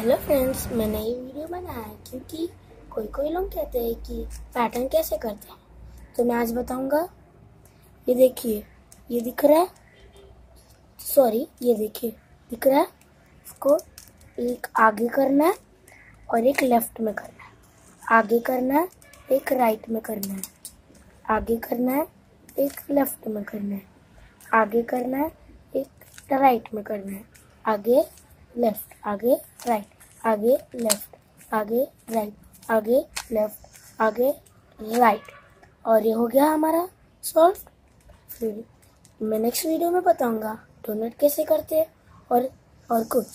Hello friends मैंने ये video बनाया है क्योंकि कोई कोई लोग कहते हैं कि पैटर्न कैसे करते हैं। तो मैं आज बताऊँगा। ये देखिए, ये दिख रहा है। सॉरी ये देखिए, दिख रहा है। इसको एक आगे करना है और एक लेफ़्ट में करना है। आगे करना है, एक राइट में करना है। आगे करना है, एक लेफ़्ट में करना है। आगे करना है, एक राइट में करना है। आगे लेफ़्ट आगे राइट आगे लेफ़्ट आगे राइट आगे लेफ़्ट आगे राइट और ये हो गया हमारा सॉल्व फिर मैं नेक्स्ट वीडियो में बताऊँगा डोनेट कैसे करते हैं और और कुछ.